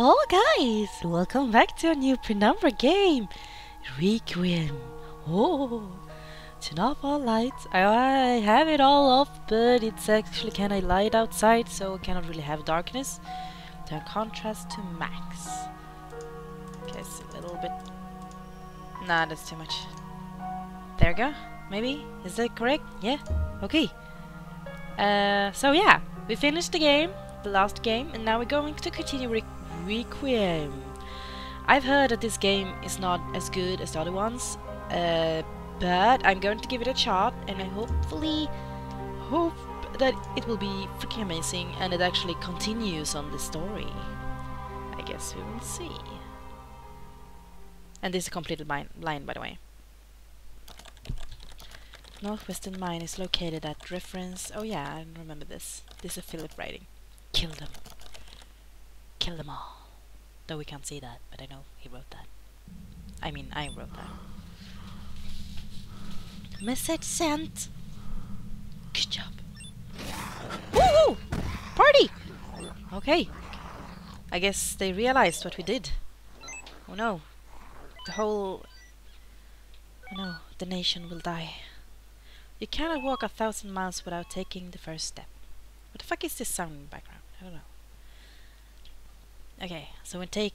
Oh guys, welcome back to a new Penumbra game, Requiem. Oh, turn off all lights. I have it all off, but it's actually kind of light outside, so I cannot really have darkness. Turn contrast to max. Okay, it's a little bit... Nah, that's too much. There we go. Maybe? Is that correct? Yeah? Okay. Uh, so yeah, we finished the game, the last game, and now we're going to continue Requiem. I've heard that this game is not as good as the other ones, uh, but I'm going to give it a shot, and I hopefully hope that it will be freaking amazing and it actually continues on the story. I guess we will see. And this is completely blind, blind by the way. Northwestern Mine is located at reference... Oh yeah, I remember this. This is Philip writing. Kill them. Kill them all. Though we can't see that, but I know he wrote that. I mean, I wrote that. Message sent! Good job. Woohoo! Party! Okay. I guess they realized what we did. Oh no. The whole... Oh no, the nation will die. You cannot walk a thousand miles without taking the first step. What the fuck is this sound in the background? I don't know. Okay, so we take...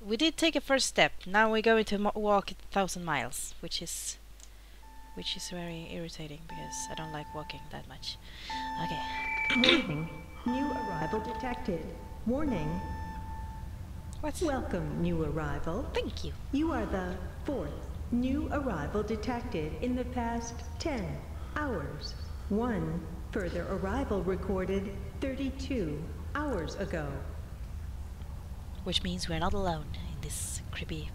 We did take a first step. Now we're going to walk a thousand miles, which is... Which is very irritating because I don't like walking that much. Okay. Warning. New arrival detected. Warning. What's... Welcome, new arrival. Thank you. You are the fourth new arrival detected in the past 10 hours. One further arrival recorded 32 hours ago. Which means we're not alone in this creepy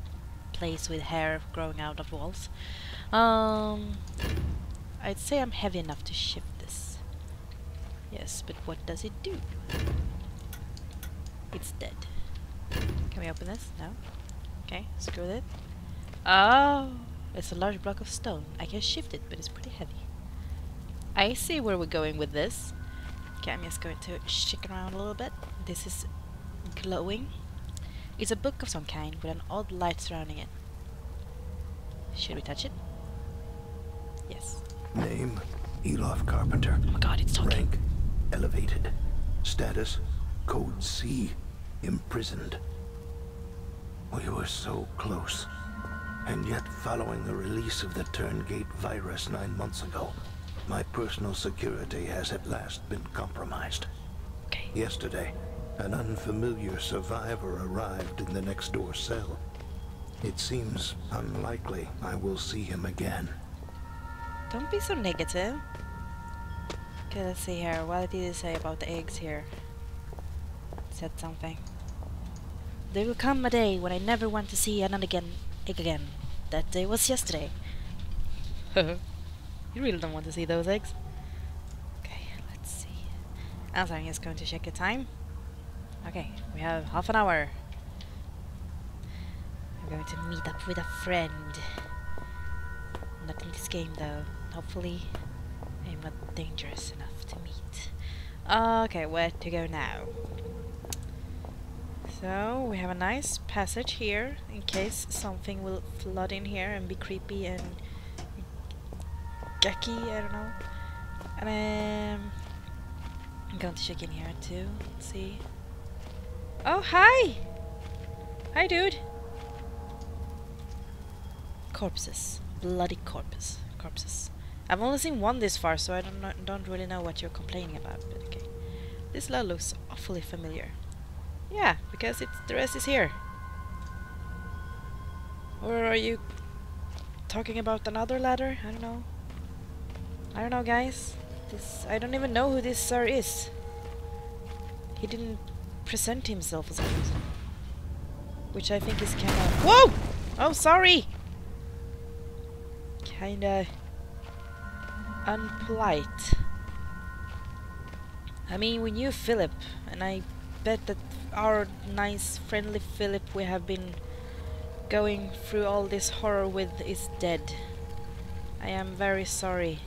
place with hair growing out of walls. Um, I'd say I'm heavy enough to shift this. Yes, but what does it do? It's dead. Can we open this? No? Okay, screw it. Oh, it's a large block of stone. I can shift it, but it's pretty heavy. I see where we're going with this. Okay, I'm just going to shake around a little bit. This is glowing. It's a book of some kind with an odd light surrounding it. Should we touch it? Yes. Name, Eloff Carpenter. Oh my god, it's talking. Rank, elevated. Status, Code C, imprisoned. We were so close. And yet, following the release of the Tuurngait virus nine months ago, my personal security has at last been compromised. Okay. Yesterday, an unfamiliar survivor arrived in the next door cell. It seems unlikely I will see him again. Don't be so negative. Okay, let's see here. What did it say about the eggs here? It said something. There will come a day when I never want to see another again, egg again. That day was yesterday. you really don't want to see those eggs. Okay, let's see. And so I'm just going to check the time. Okay, we have half an hour. I'm going to meet up with a friend. Not in this game though. Hopefully I'm not dangerous enough to meet. Okay, where to go now? So, we have a nice passage here in case something will flood in here and be creepy and gecky, I don't know. And I'm going to check in here too, see. Oh, hi! Hi, dude! Corpses. Bloody corpses. Corpses. I've only seen one this far, so I don't know, don't really know what you're complaining about, but okay. This level looks awfully familiar. Yeah, because it's the rest is here. Or are you talking about another ladder? I don't know. I don't know, guys. This I don't even know who this sir is. He didn't present himself as a person. Which I think is kinda Whoa! Oh sorry! Kinda unpolite. I mean we knew Philip and I bet that our nice friendly Philip we have been going through all this horror with is dead. I am very sorry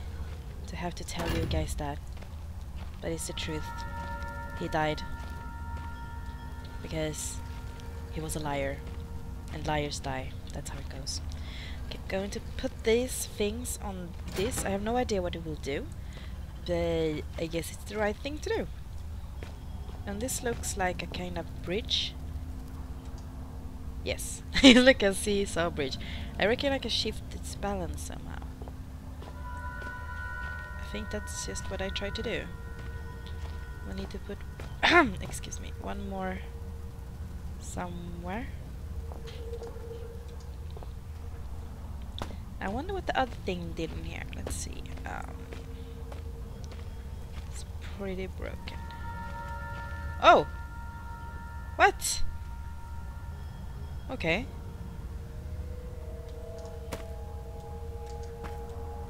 to have to tell you guys that. But it's the truth. He died. Because he was a liar. And liars die. That's how it goes. Okay, going to put these things on this. I have no idea what it will do. But I guess it's the right thing to do. And this looks like a kind of bridge. Yes, look a seesaw bridge. I reckon I can shift its balance somehow. I think that's just what I try to do. We need to put, excuse me, one more somewhere. I wonder what the other thing did in here. Let's see. Um, it's pretty broken. Oh! What? Okay.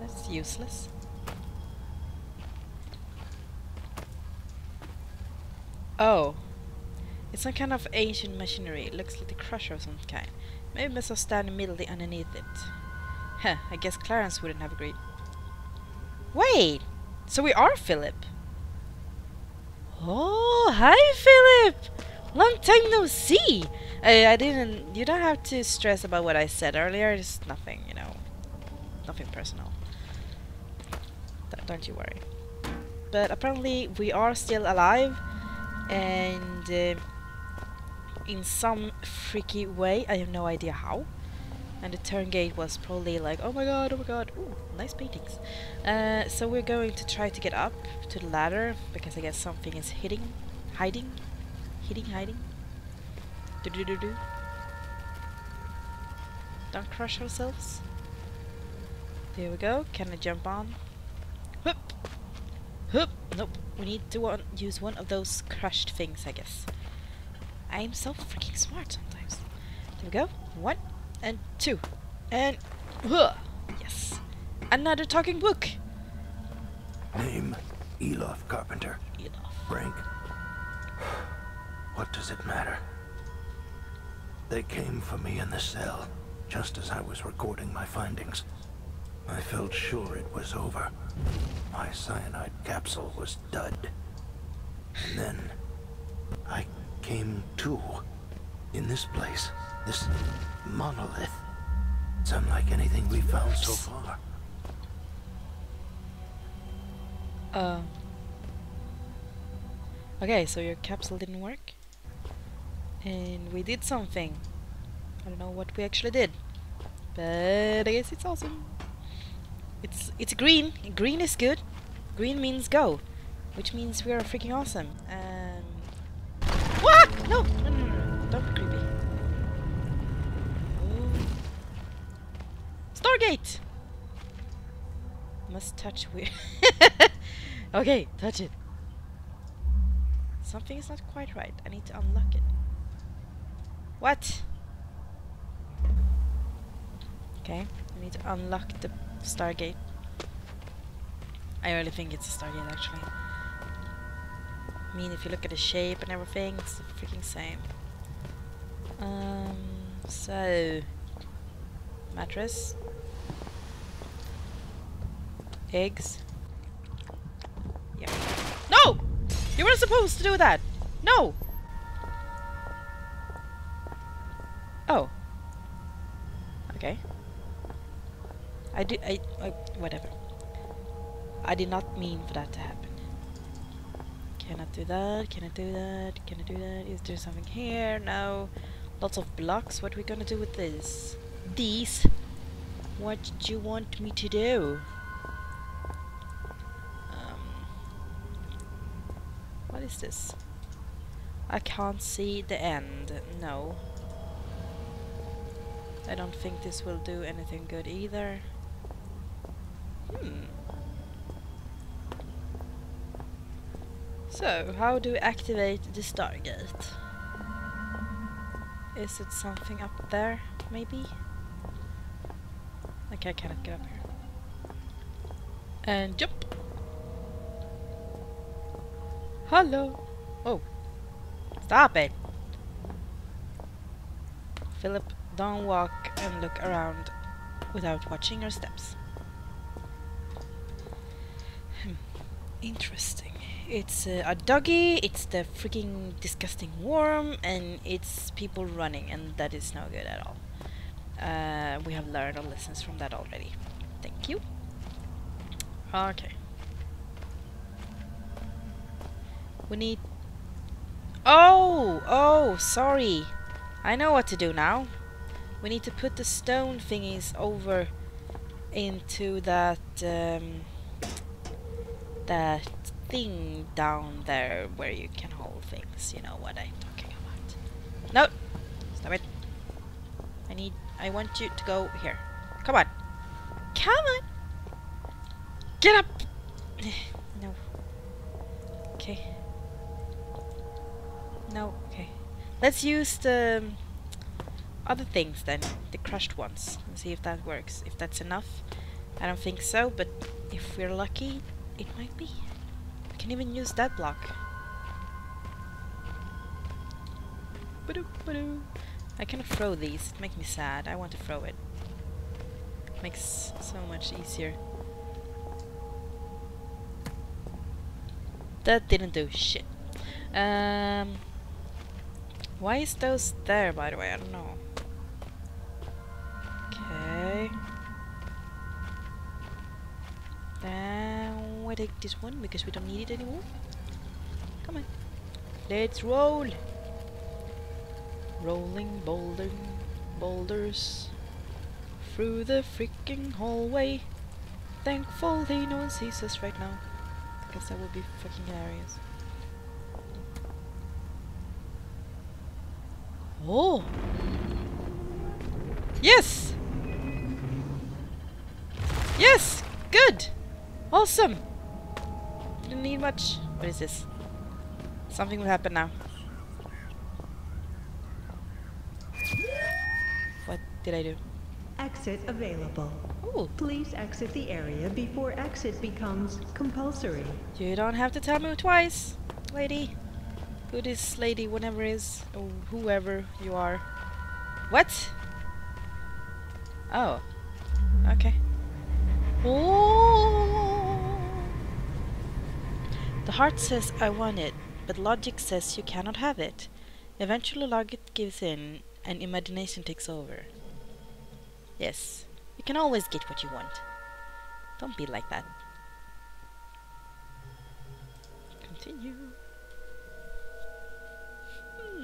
That's useless. Oh. It's some kind of ancient machinery. It looks like a crusher of some kind. Maybe must have stand immediately underneath it. Huh, I guess Clarence wouldn't have agreed. Wait! So we are Philip! Oh, hi Philip! Long time no see! I, I didn't... You don't have to stress about what I said earlier. It's nothing, you know. Nothing personal. D don't you worry. But apparently we are still alive and uh, in some freaky way, I have no idea how. And the Tuurngait was probably like, oh my god, oh my god, ooh, nice paintings. Uh, so we're going to try to get up to the ladder, because I guess something is hitting, hiding, hitting, hiding. Do do do do. Don't crush ourselves. There we go, can I jump on? Hup! Hup! Nope, we need to one use one of those crushed things, I guess. I'm so freaking smart sometimes. There we go. One and two and huh. yes, another talking book. Name Eloff Carpenter. Eloff. Rank. What does it matter? They came for me in the cell, just as I was recording my findings. I felt sure it was over. My cyanide capsule was dud. And then I came to in this place, this monolith. It's unlike anything we've found so far. Uh. Okay, so your capsule didn't work. And we did something. I don't know what we actually did. But I guess it's awesome. It's it's green. Green is good. Green means go, which means we are freaking awesome. Um. Touch weird. okay, touch it. Something is not quite right. I need to unlock it. What? Okay, I need to unlock the Stargate. I really think it's a Stargate actually. I mean, if you look at the shape and everything, it's the freaking same. Um, so... Mattress. Eggs. Yeah. No! You weren't supposed to do that! No! Oh. Okay. I did. I, I. Whatever. I did not mean for that to happen. Cannot do that. Can I do that? Can I do that? Is there something here? No. Lots of blocks. What are we gonna do with this? These. What do you want me to do? Is this? I can't see the end. No. I don't think this will do anything good either. Hmm. So, how do we activate the Stargate? Is it something up there, maybe? Okay, I cannot get up here. And jump! Hello! Oh. Stop it! Philip, don't walk and look around without watching your steps. Hmm. Interesting. It's uh, a doggy, it's the freaking disgusting worm, and it's people running, and that is no good at all. Uh, we have learned our lessons from that already. Thank you. Okay. We need... Oh! Oh, sorry. I know what to do now. We need to put the stone thingies over into that... Um, that thing down there where you can hold things. You know what I'm talking about. No! Stop it. I need... I want you to go here. Come on. Come on! Get up! no. Okay. No, okay. Let's use the um, other things then. The crushed ones. And see if that works. If that's enough. I don't think so, but if we're lucky, it might be. We can even use that block. I cannot throw these. It makes me sad. I want to throw it. it makes so much easier. That didn't do shit. Um, why is those there, by the way? I don't know. Okay. Then we take this one because we don't need it anymore. Come on. Let's roll. Rolling boulder boulders through the freaking hallway. Thankfully no one sees us right now. Because that would be fucking hilarious. Oh! Yes! Yes! Good! Awesome! Didn't need much. What is this? Something will happen now. What did I do? Exit available. Oh, Please exit the area before exit becomes compulsory. you don't have to tell me twice, lady. Who this lady, whatever is, or whoever you are. What? Oh. Okay. Oh. The heart says I want it, but logic says you cannot have it. Eventually logic gives in and imagination takes over. Yes, you can always get what you want. Don't be like that. Continue.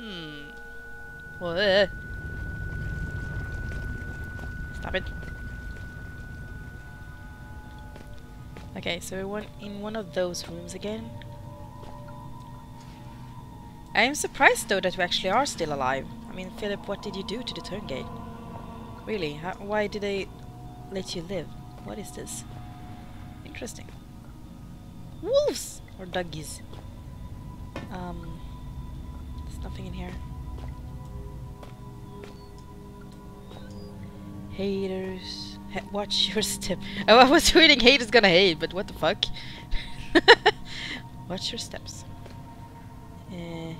Hmm. What? Stop it. Okay, so we went in one of those rooms again. I am surprised though that we actually are still alive. I mean, Philip, what did you do to the Tuurngait? Really? How, why did they let you live? What is this? Interesting. Wolves! Or doggies. Um, nothing in here. Haters. Ha watch your step. Oh, I was reading haters gonna hate, but what the fuck? watch your steps. Uh,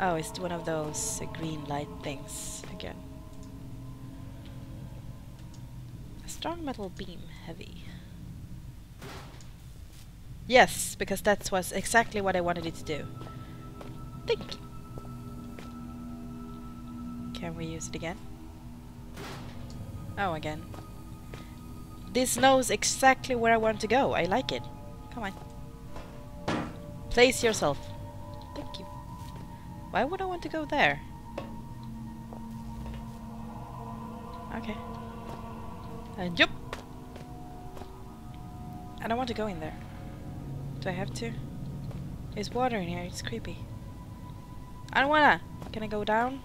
oh, it's one of those uh, green light things again. A strong metal beam, heavy. Yes, because that was exactly what I wanted it to do. Thank you. Can we use it again? Oh, again. This knows exactly where I want to go. I like it. Come on. Place yourself. Thank you. Why would I want to go there? Okay. And yup. I don't want to go in there. Do I have to? There's water in here. It's creepy. I don't wanna. Can I go down?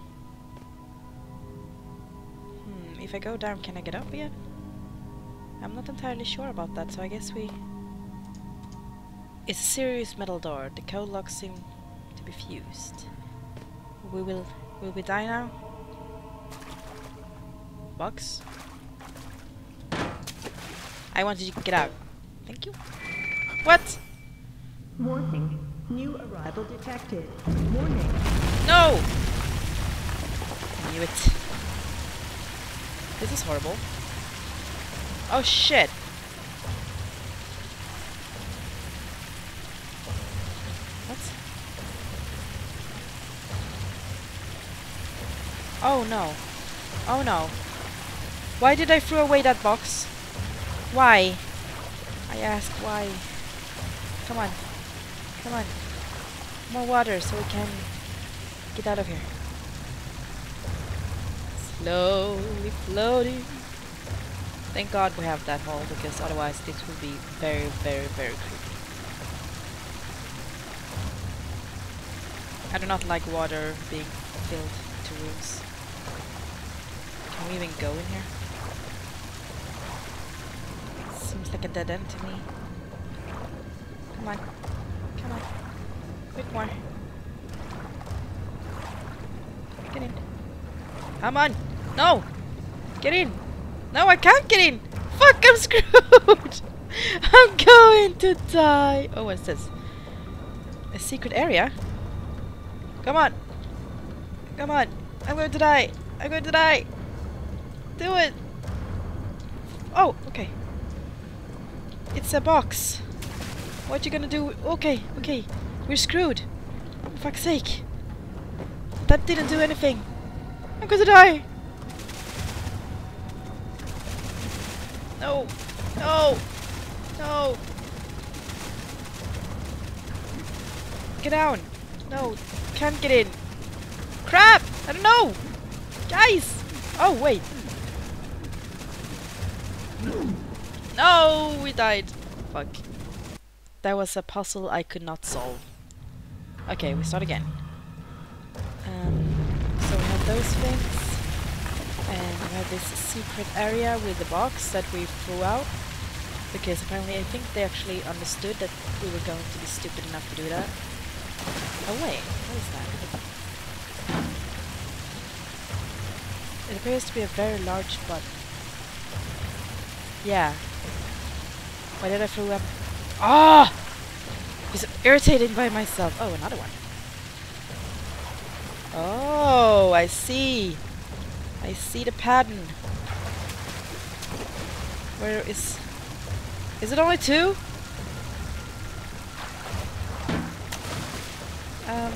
If I go down, can I get up again? I'm not entirely sure about that, so I guess we... It's a serious metal door. The code locks seem to be fused. We will... Will we die now? Box? I wanted you to get out. Thank you. What? Warning. New arrival detected. Warning. No! I knew it. This is horrible. Oh shit! What? Oh no. Oh no. Why did I throw away that box? Why? I ask why. Come on. Come on. More water so we can get out of here. Slowly floating. Thank God we have that hole because otherwise this would be very, very, very creepy. I do not like water being filled to rooms. Can we even go in here? Seems like a dead end to me. Come on. Come on. Bit more. Get in. Come on! No! Get in! No, I can't get in! Fuck, I'm screwed! I'm going to die! Oh, what's this? A secret area? Come on! Come on! I'm going to die! I'm going to die! Do it! Oh, okay. It's a box. What you gonna do? Okay, okay. We're screwed. For fuck's sake. That didn't do anything. I'm gonna die. No. No. No. Get down. No. Can't get in. Crap! I don't know. Guys. Oh, wait. No, we died. Fuck. That was a puzzle I could not solve. Okay, we start again. Those things. And we have this secret area with the box that we threw out. Because apparently I think they actually understood that we were going to be stupid enough to do that. Oh wait, what is that? It appears to be a very large button. Yeah. Why did I throw up? Ah! Oh! He's irritated by myself. Oh, another one. Oh, I see. I see the pattern. Where is... Is it only two? Um...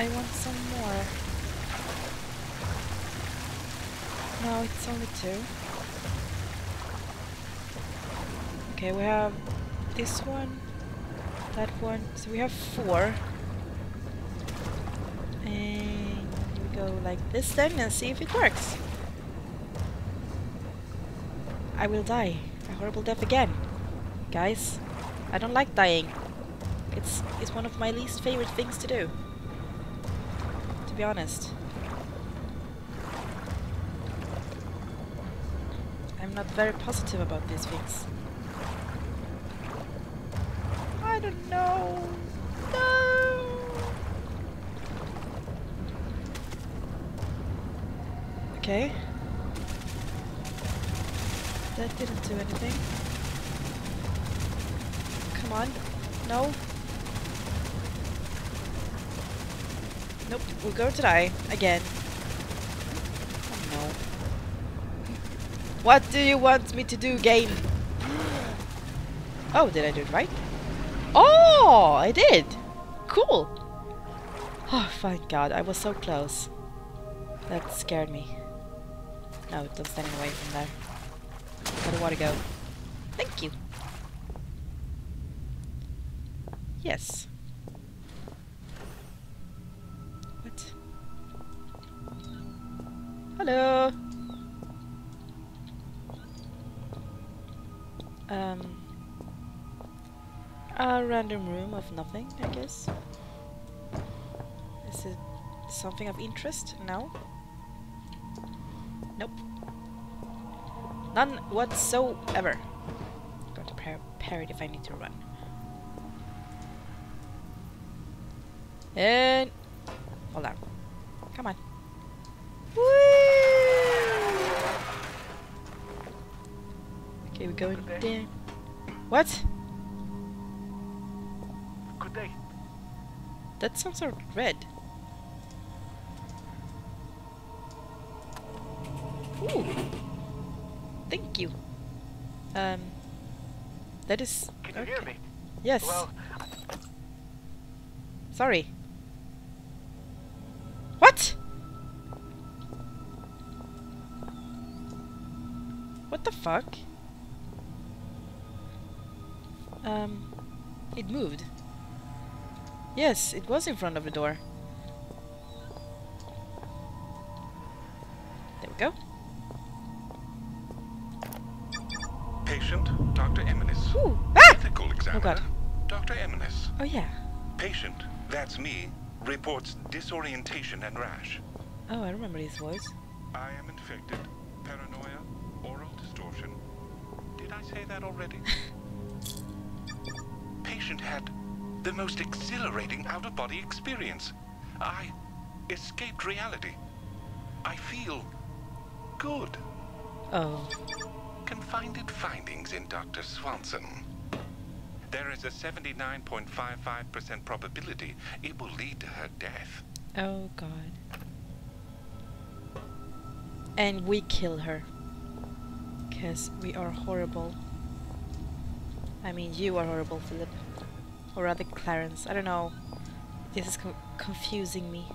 I want some more. No, it's only two. Okay, we have this one, that one, so we have four. And we go like this then and see if it works. I will die. A horrible death again. Guys, I don't like dying. It's, it's one of my least favorite things to do. To be honest. I'm not very positive about these things. I don't know. No. Okay. That didn't do anything. Come on. No. Nope, we're going to die. Again. Oh no. What do you want me to do, game? Oh, did I do it right? Oh, I did! Cool! Oh, thank god, I was so close. That scared me. No, don't stand away from there. Where do water go? Thank you! Yes. What? Hello! Um... A random room of nothing, I guess. Is it something of interest? No? Nope. None whatsoever. I'm going to par parry it if I need to run. And... Hold on. Come on. Woo! Okay, we're going there. What? Good day. That sounds of red. That is. Can you okay. hear me? Yes. Well, Sorry. What? What the fuck? Um, it moved. Yes, it was in front of the door. Examiner, God. Dr. Eminis. Oh yeah. Patient, that's me, reports disorientation and rash. Oh, I remember his voice. I am infected. Paranoia, oral distortion. Did I say that already? Patient had the most exhilarating out-of-body experience. I escaped reality. I feel good. Oh. Confounded findings in Dr. Swanson. There is a 79.55% probability it will lead to her death. Oh god. And we kill her. Because we are horrible. I mean, you are horrible, Philip. Or rather, Clarence. I don't know. This is co confusing me.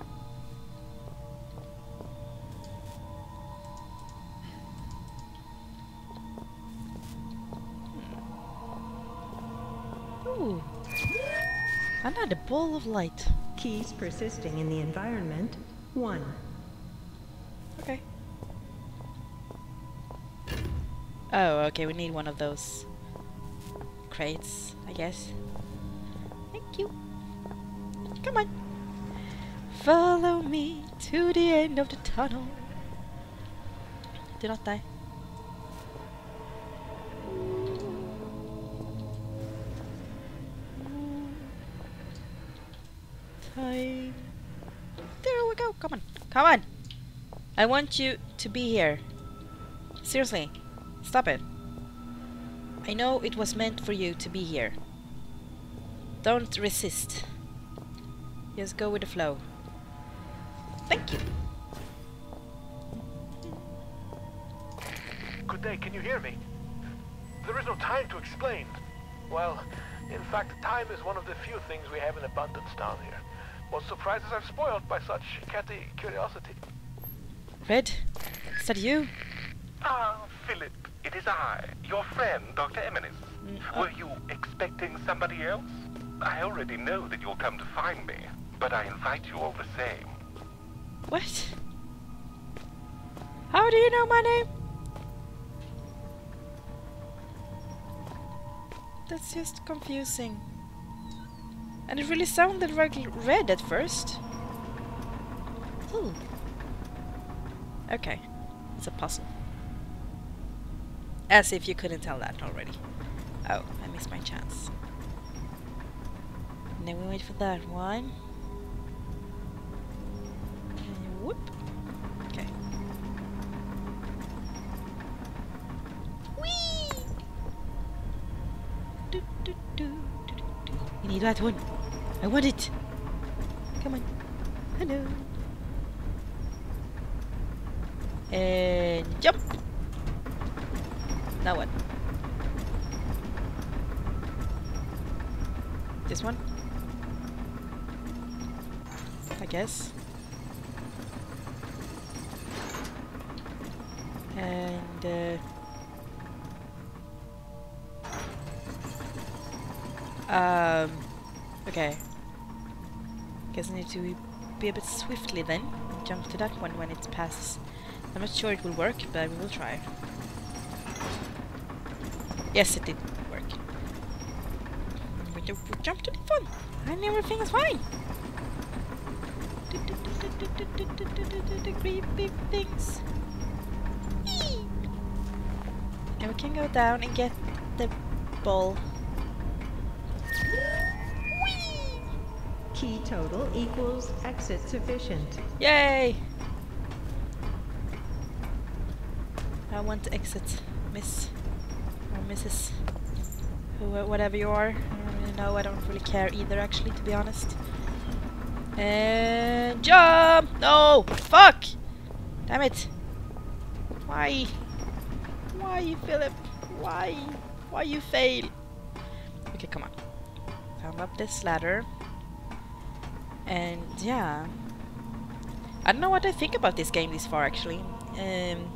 Another ball of light. Keys persisting in the environment, 1. Okay. Oh, okay, we need one of those crates, I guess. Thank you. Come on. Follow me to the end of the tunnel. Do not die. Time. There we go. Come on. Come on. I want you to be here. Seriously. Stop it. I know it was meant for you to be here. Don't resist. Just go with the flow. Thank you. Good day, can you hear me? There is no time to explain. Well, in fact, time is one of the few things we have in abundance down here. What surprises are spoiled by such catty curiosity. Red, is that you? Ah, Philip, it is I, your friend, Dr. Eminis. Mm, Were you expecting somebody else? I already know that you'll come to find me, but I invite you all the same. What? How do you know my name? That's just confusing. And it really sounded like red at first. Ooh. Okay, it's a puzzle. As if you couldn't tell that already. Oh, I missed my chance. Then we wait for that one. Whoop. Okay. Whee! Do, do, do, do, do, do. We need that one. I want it. Come on. Hello. And jump. Now what? This one? I guess. And uh, um, okay. Guess I need to be a bit swiftly then. and Jump to that one when it passes. I'm not sure it will work, but we will try. Yes, it did work. We ju- we jump to the fun, and everything is fine. The creepy things. And we can go down and get the ball. Total equals exit sufficient. Yay! I want to exit, Miss or Mrs. Whatever you are. I don't really know. I don't really care either, actually, to be honest. And jump! No! Fuck! Damn it! Why? Why you, Philip? Why? Why you fail? Okay, come on. Climb up this ladder. And yeah. I don't know what I think about this game this far, actually. Um,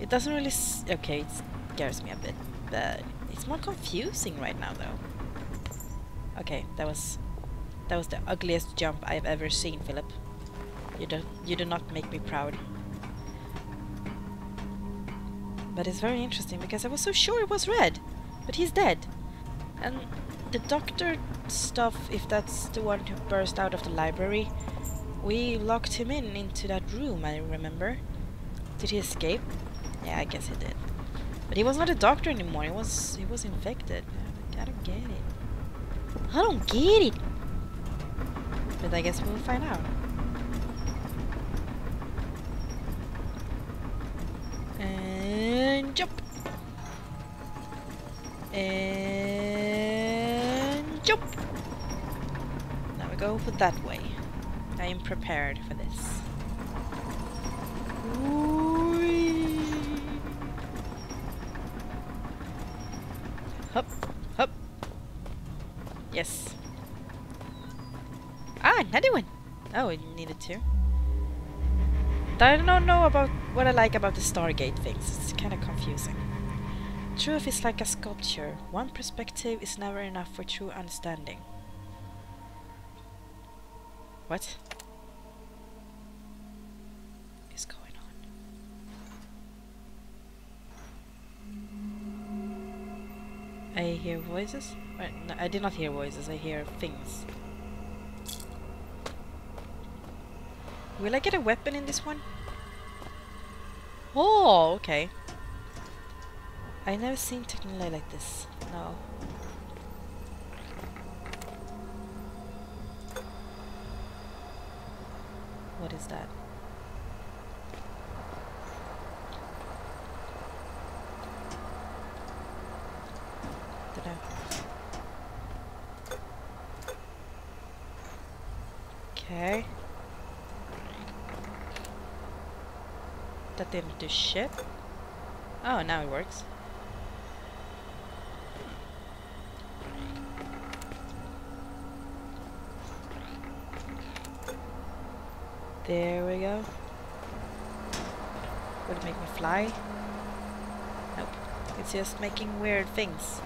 It doesn't really... Okay, it scares me a bit, but it's more confusing right now, though. Okay, that was... That was the ugliest jump I've ever seen, Philip. You do, you do not make me proud. But it's very interesting because I was so sure it was red, but he's dead. And the doctor stuff, if that's the one who burst out of the library, we locked him in into that room, I remember. Did he escape? Yeah, I guess he did. But he was not a doctor anymore. He was he was infected. I don't get it. I don't get it. But I guess we'll find out. And jump. And jump. Now we go for that way. I am prepared for this. Hup, hup. Yes. Ah, another one. Oh, we needed two. I don't know about what I like about the Stargate things. It's kind of confusing. Truth is like a sculpture. One perspective is never enough for true understanding. What is going on? I hear voices? No, I did not hear voices, I hear things. Will I get a weapon in this one? Oh, okay. I never seen technology like this. No. What is that? Okay. That didn't do shit. Oh, now it works. There we go. Would it make me fly? Nope. It's just making weird things.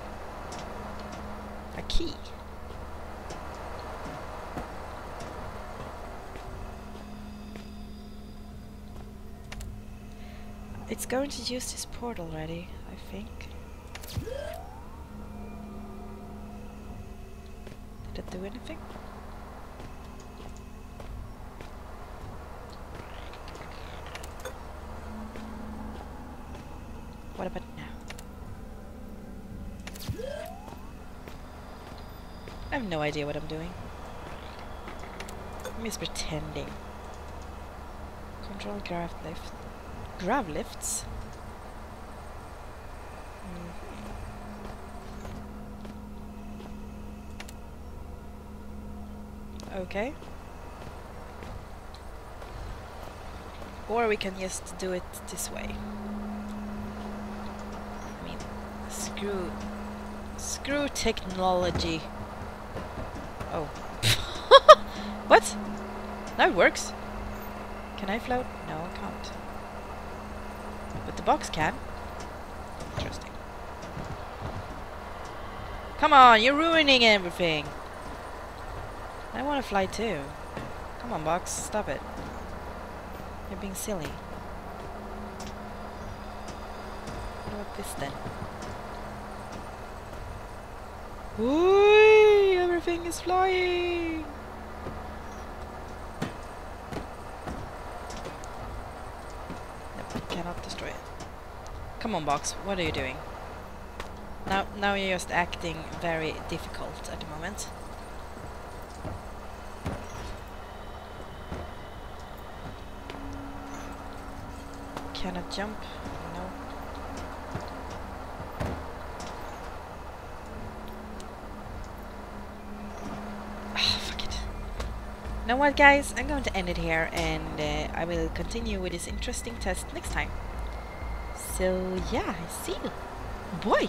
A key. It's going to use this port already, I think. Did it do anything? What about now? I have no idea what I'm doing. I'm just pretending. Control grav lift. Grav lifts? Mm. Okay. Or we can just do it this way. I mean, screw... Screw technology. Oh. what? Now it works. Can I float? No, I can't. But the box can. Interesting. Come on, you're ruining everything. I want to fly too. Come on, box, stop it. You're being silly. What about this then? Ooh, everything is flying! Nope, cannot destroy it. Come on, box, what are you doing? Now, now you're just acting very difficult at the moment. Cannot jump. No. Ah, fuck it. Know what, guys? I'm going to end it here, and uh, I will continue with this interesting test next time. So, yeah, see you. Boy!